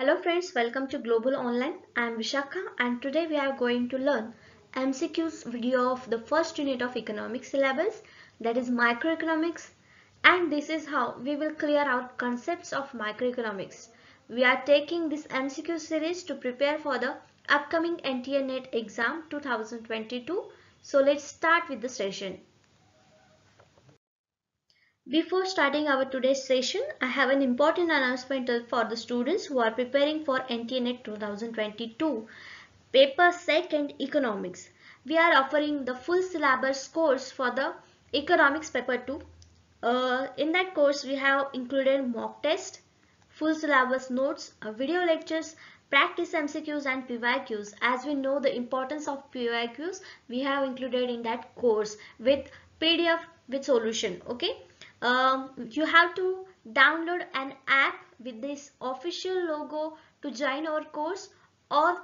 Hello friends, welcome to Global Online. I am Vishakha and today we are going to learn MCQ's video of the first unit of economics syllabus that is microeconomics and this is how we will clear out concepts of microeconomics. We are taking this MCQ series to prepare for the upcoming NTA NET exam 2022. So let's start with the session. Before starting our today's session, I have an important announcement for the students who are preparing for NTA NET 2022 paper second economics. We are offering the full syllabus course for the economics paper 2. Uh, in that course, we have included mock test, full syllabus notes, uh, video lectures, practice MCQs and PYQs. As we know the importance of PYQs, we have included in that course with PDF with solution. Okay um, you have to download an app with this official logo to join our course or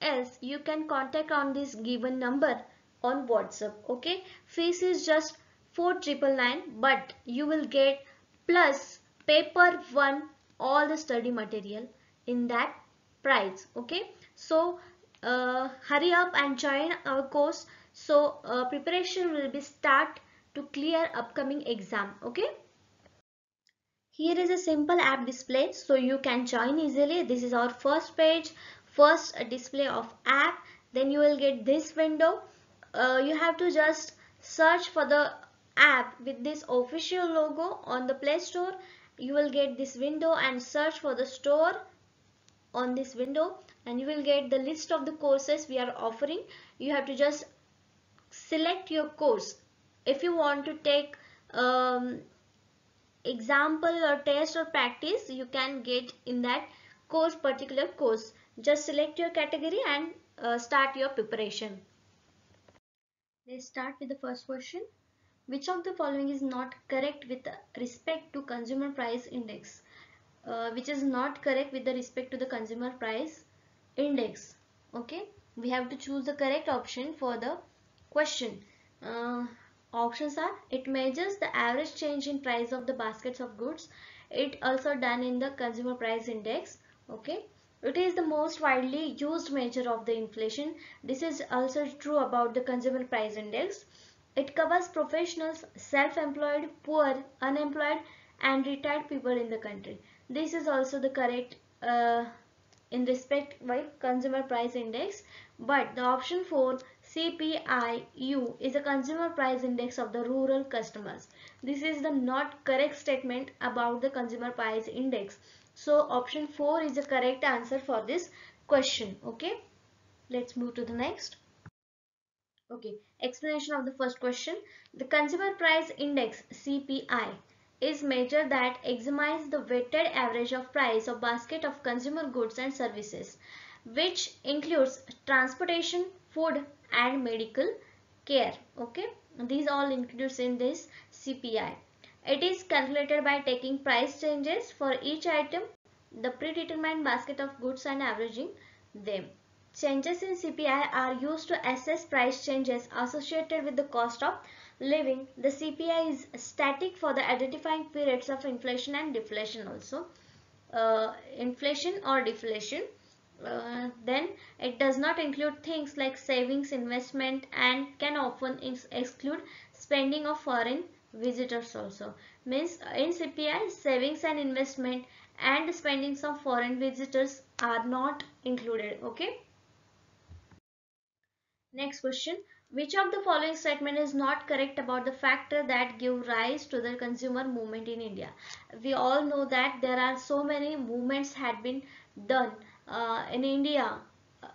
else you can contact on this given number on whatsapp okay? Fees is just 4999 but you will get plus paper one all the study material in that price okay? So uh, hurry up and join our course. So uh, preparation will be start to clear upcoming exam okay? Here is a simple app display so you can join easily. This is our first page first display of app. Then you will get this window. Uh, you have to just search for the app with this official logo on the play store. You will get this window and search for the store on this window. And you will get the list of the courses we are offering. You have to just select your course if you want to take um, example or test or practice you can get in that course particular course. Just select your category and uh, start your preparation. Let's start with the first question. Which of the following is not correct with respect to consumer price index? Uh, which is not correct with the respect to the consumer price index? Okay we have to choose the correct option for the question. Uh, Options are it measures the average change in price of the baskets of goods. It also done in the consumer price index. Okay. It is the most widely used measure of the inflation. This is also true about the consumer price index. It covers professionals, self-employed, poor, unemployed and retired people in the country. This is also the correct uh, in respect by consumer price index. But the option 4 CPIU is a consumer price index of the rural customers. This is the not correct statement about the consumer price index. So option 4 is the correct answer for this question. Okay. Let's move to the next. Okay. Explanation of the first question. The consumer price index CPI is measure that examines the weighted average of price of basket of consumer goods and services which includes transportation, food, and medical care okay? These all includes in this CPI it is calculated by taking price changes for each item the predetermined basket of goods and averaging them. Changes in CPI are used to assess price changes associated with the cost of living. The CPI is static for the identifying periods of inflation and deflation also. Uh, inflation or deflation uh, then it does not include things like savings investment and can often exclude spending of foreign visitors also. Means in CPI savings and investment and spending of foreign visitors are not included okay? Next question. Which of the following statement is not correct about the factor that give rise to the consumer movement in India? We all know that there are so many movements had been done uh, in India uh,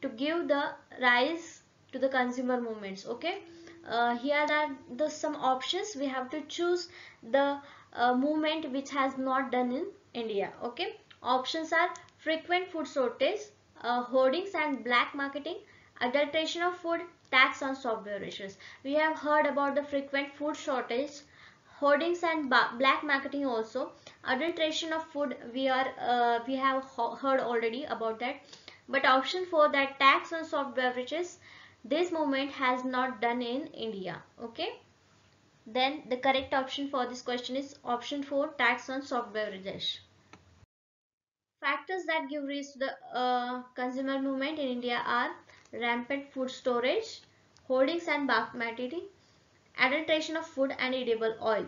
to give the rise to the consumer movements okay? Uh, here are the some options. We have to choose the uh, movement which has not done in India okay? Options are frequent food shortage uh, hoardings and black marketing adulteration of food tax on soft beverages we have heard about the frequent food shortage hoardings and black marketing also adulteration of food we are uh, we have heard already about that. But option for that tax on soft beverages this movement has not done in India okay? Then the correct option for this question is option 4 tax on soft beverages. Factors that give rise to the uh, consumer movement in India are rampant food storage, hoardings and bulk marketing, adulteration of food and edible oil.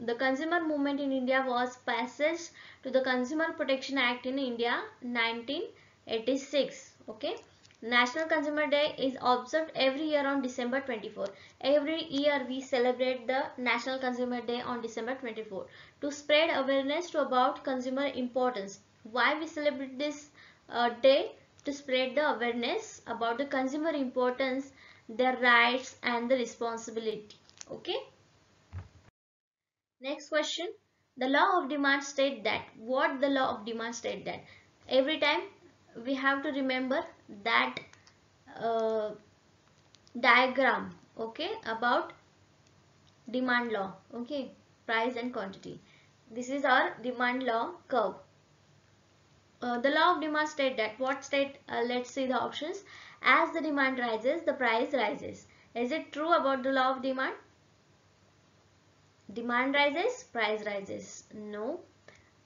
The consumer movement in India was passage to the Consumer Protection Act in India 1986. Okay. National Consumer Day is observed every year on December 24. Every year we celebrate the National Consumer Day on December 24 to spread awareness to about consumer importance. Why we celebrate this uh, day? To spread the awareness about the consumer importance, their rights and the responsibility. Okay. Next question. The law of demand state that. What the law of demand state that? Every time we have to remember that uh, diagram okay about demand law okay price and quantity this is our demand law curve uh, the law of demand state that what state uh, let's see the options as the demand rises the price rises is it true about the law of demand demand rises price rises no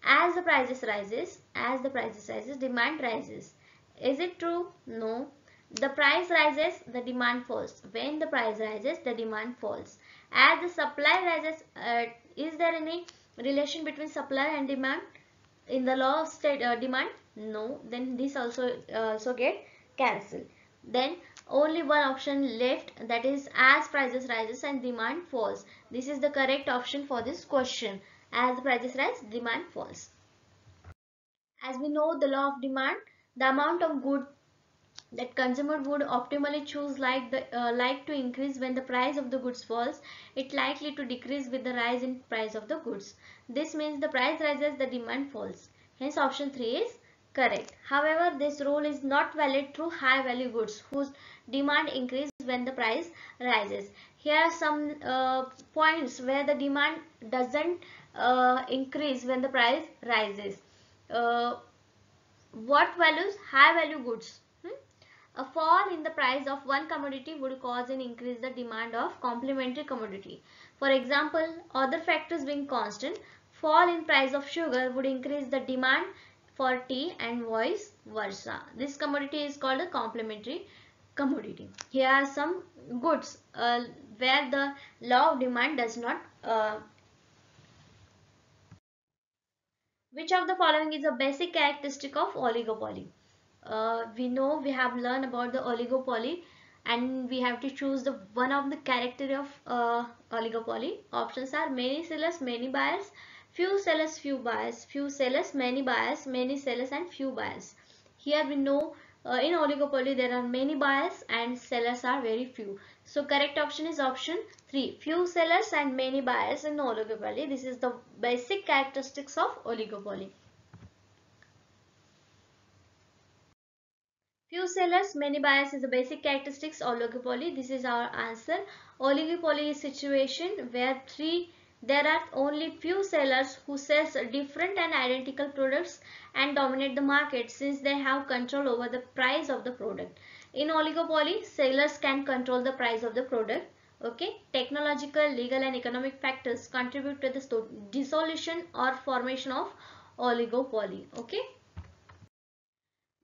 as the prices rises, as the prices rises, demand rises. Is it true? No. The price rises, the demand falls. When the price rises, the demand falls. As the supply rises, uh, is there any relation between supply and demand in the law of state uh, demand? No. Then this also uh, also get cancelled. Then only one option left that is as prices rises and demand falls. This is the correct option for this question. As the prices rise, demand falls. As we know the law of demand, the amount of good that consumer would optimally choose like the uh, like to increase when the price of the goods falls it likely to decrease with the rise in price of the goods this means the price rises the demand falls hence option 3 is correct however this rule is not valid through high value goods whose demand increase when the price rises here are some uh, points where the demand doesn't uh, increase when the price rises. Uh, what values? High value goods. Hmm? A fall in the price of one commodity would cause an increase in the demand of complementary commodity. For example, other factors being constant, fall in price of sugar would increase the demand for tea and vice versa. This commodity is called a complementary commodity. Here are some goods uh, where the law of demand does not uh, Which of the following is a basic characteristic of oligopoly? Uh, we know we have learned about the oligopoly and we have to choose the one of the character of uh, oligopoly. Options are many sellers, many buyers, few sellers, few buyers, few sellers, many buyers, many sellers and few buyers. Here we know uh, in oligopoly there are many buyers and sellers are very few. So correct option is option 3. Few sellers and many buyers in oligopoly. This is the basic characteristics of oligopoly. Few sellers, many buyers is the basic characteristics of oligopoly. This is our answer. Oligopoly is a situation where three there are only few sellers who sells different and identical products and dominate the market since they have control over the price of the product. In oligopoly, sellers can control the price of the product. Okay, technological, legal and economic factors contribute to the dissolution or formation of oligopoly. Okay,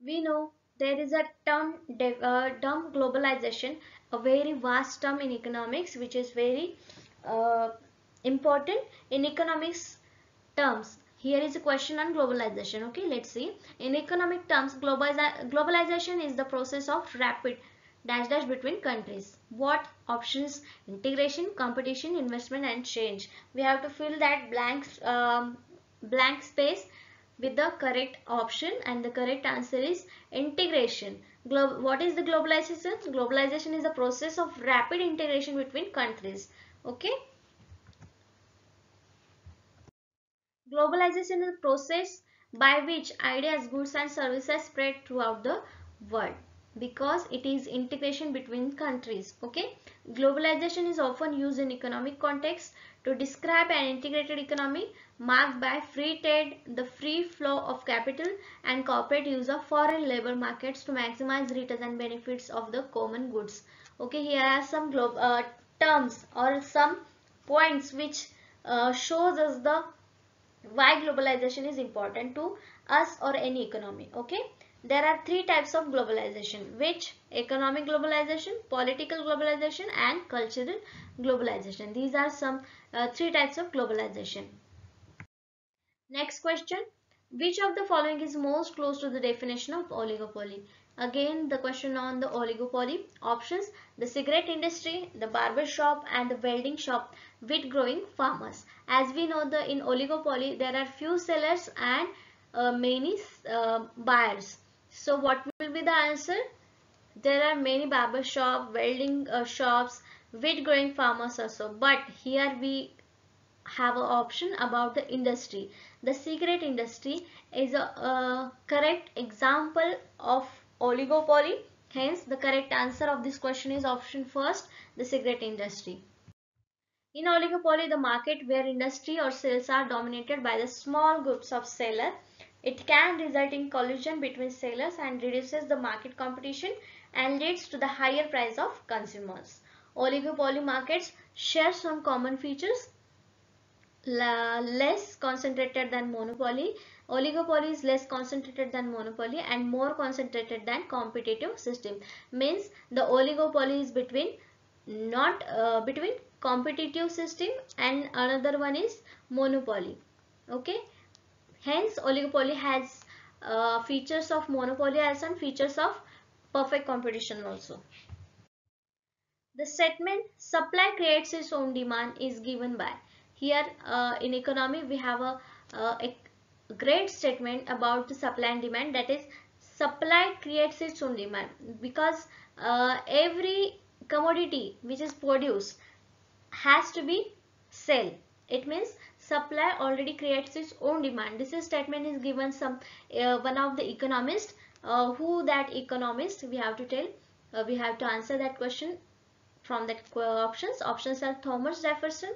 we know there is a term, uh, term globalization, a very vast term in economics which is very uh, important in economics terms. Here is a question on globalization okay? Let's see. In economic terms globalization is the process of rapid dash dash between countries. What options? Integration competition investment and change. We have to fill that blank um, blank space with the correct option and the correct answer is integration. Glo what is the globalization? Globalization is the process of rapid integration between countries okay Globalization is a process by which ideas, goods and services spread throughout the world because it is integration between countries okay? Globalization is often used in economic context to describe an integrated economy marked by free trade the free flow of capital and corporate use of foreign labor markets to maximize returns and benefits of the common goods okay? Here are some uh, terms or some points which uh, shows us the why globalization is important to us or any economy? Okay? There are three types of globalization. Which? Economic globalization political globalization and cultural globalization. These are some uh, three types of globalization. Next question. Which of the following is most close to the definition of oligopoly again the question on the oligopoly options the cigarette industry the barber shop and the welding shop wheat growing farmers. As we know the in oligopoly there are few sellers and uh, many uh, buyers. So what will be the answer? There are many barber shop welding uh, shops wheat growing farmers also. But here we have an option about the industry. The cigarette industry is a, a correct example of oligopoly hence the correct answer of this question is option first the cigarette industry in oligopoly, the market where industry or sales are dominated by the small groups of sellers, it can result in collusion between sellers and reduces the market competition and leads to the higher price of consumers. Oligopoly markets share some common features less concentrated than monopoly. Oligopoly is less concentrated than monopoly and more concentrated than competitive system. Means the oligopoly is between not uh, between competitive system and another one is monopoly. Okay? Hence oligopoly has uh, features of monopoly as and features of perfect competition also. The statement supply creates its own demand is given by. Here uh, in economy we have a, uh, a great statement about the supply and demand that is supply creates its own demand because uh, every commodity which is produced has to be sell. It means supply already creates its own demand. This is statement is given some uh, one of the economist. Uh, who that economist? We have to tell. Uh, we have to answer that question from the options. Options are Thomas Jefferson,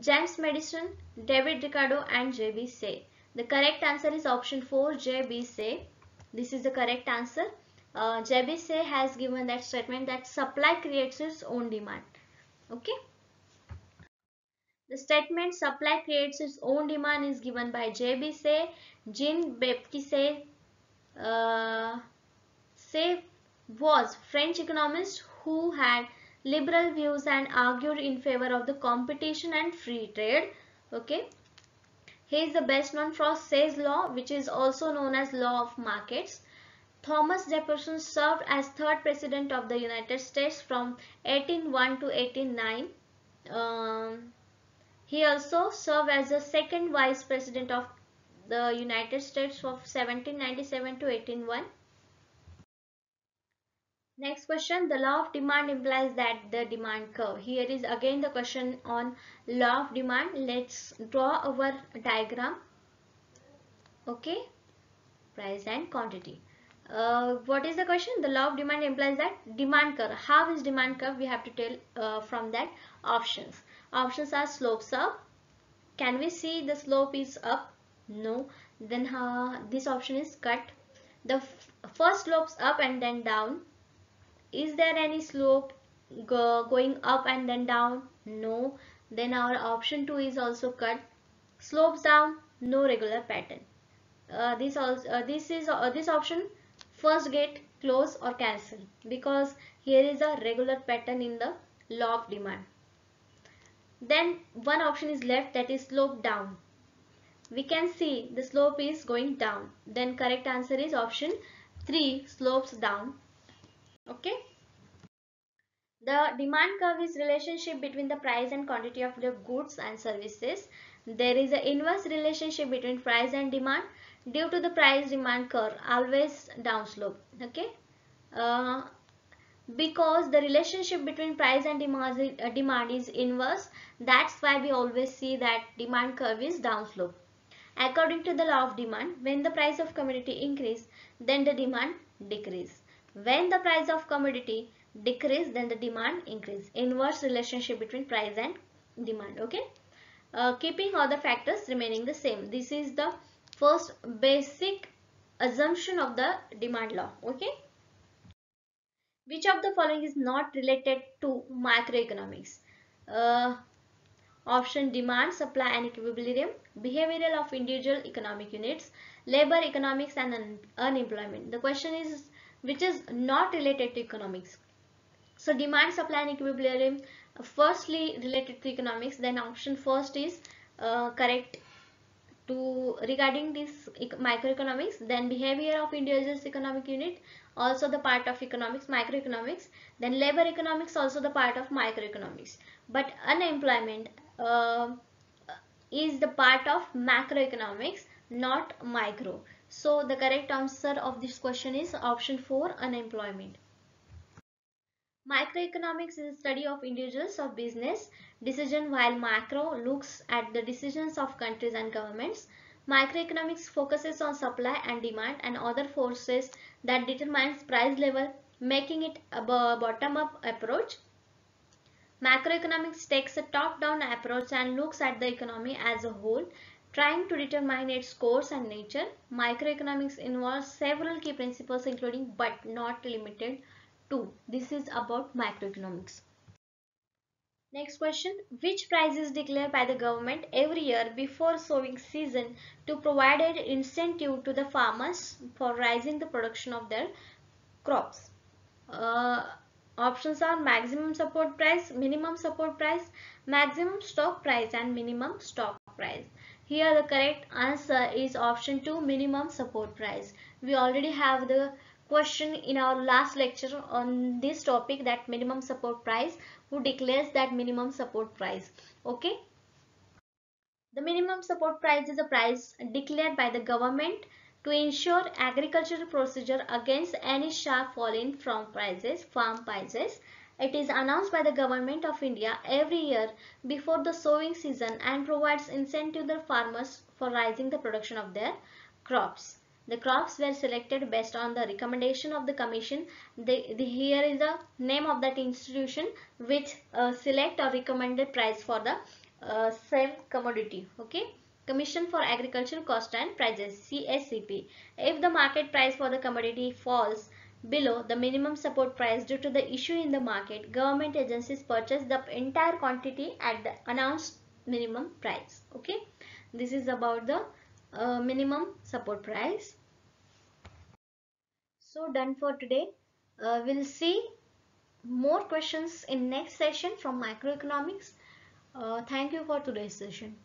James Madison, David Ricardo and J.B. Say. The correct answer is option 4 J.B. Say. This is the correct answer. Uh, J.B. Say has given that statement that supply creates its own demand. Okay. The statement supply creates its own demand is given by J.B. Say, Jean Baptiste uh, Say was French economist who had liberal views and argued in favor of the competition and free trade. Okay. He is the best known for Say's law which is also known as law of markets. Thomas Jefferson served as third president of the United States from 1801 to 1809. Um, he also served as the second vice president of the United States from 1797 to 1801. Next question, the law of demand implies that the demand curve. Here is again the question on law of demand. Let's draw our diagram. Okay, price and quantity. Uh, what is the question? The law of demand implies that demand curve. How is demand curve? We have to tell uh, from that options. Options are slopes up. Can we see the slope is up? No. Then uh, this option is cut. The first slopes up and then down. Is there any slope go going up and then down? No. Then our option 2 is also cut. Slopes down, no regular pattern. Uh, this also uh, this is uh, this option first get close or cancel because here is a regular pattern in the law of demand then one option is left that is slope down we can see the slope is going down then correct answer is option 3 slopes down okay. The demand curve is relationship between the price and quantity of the goods and services. There is an inverse relationship between price and demand. Due to the price demand curve always downslope. Okay. Uh, because the relationship between price and demand is, uh, demand is inverse that's why we always see that demand curve is downslope. According to the law of demand when the price of commodity increase then the demand decrease when the price of commodity decrease then the demand increase inverse relationship between price and demand okay uh, keeping all the factors remaining the same this is the first basic assumption of the demand law okay which of the following is not related to macroeconomics? Uh, Option demand, supply and equilibrium, behavioral of individual economic units, labor economics and un unemployment. The question is which is not related to economics. So demand, supply and equilibrium. Firstly related to economics then option first is uh, correct to regarding this microeconomics then behavior of individuals economic unit also the part of economics microeconomics then labor economics also the part of microeconomics. But unemployment uh, is the part of macroeconomics not micro so the correct answer of this question is option 4 unemployment Microeconomics is a study of individuals of business decision while macro looks at the decisions of countries and governments. Microeconomics focuses on supply and demand and other forces that determines price level making it a bottom-up approach. Macroeconomics takes a top-down approach and looks at the economy as a whole trying to determine its course and nature. Microeconomics involves several key principles including but not limited to. This is about microeconomics. Next question. Which price is declared by the government every year before sowing season to provide an incentive to the farmers for raising the production of their crops? Uh, options are maximum support price, minimum support price, maximum stock price and minimum stock price. Here the correct answer is option 2 minimum support price. We already have the question in our last lecture on this topic that minimum support price. Who declares that minimum support price? Okay? The minimum support price is a price declared by the government to ensure agricultural procedure against any sharp fall in from prices farm prices it is announced by the government of India every year before the sowing season and provides incentive to the farmers for raising the production of their crops the crops were selected based on the recommendation of the commission. The, the here is the name of that institution which uh, select or recommended price for the uh, same commodity. Okay. Commission for Agricultural Cost and Prices CACP. If the market price for the commodity falls below the minimum support price due to the issue in the market, government agencies purchase the entire quantity at the announced minimum price. Okay. This is about the uh, minimum support price. So done for today. Uh, we'll see more questions in next session from microeconomics. Uh, thank you for today's session.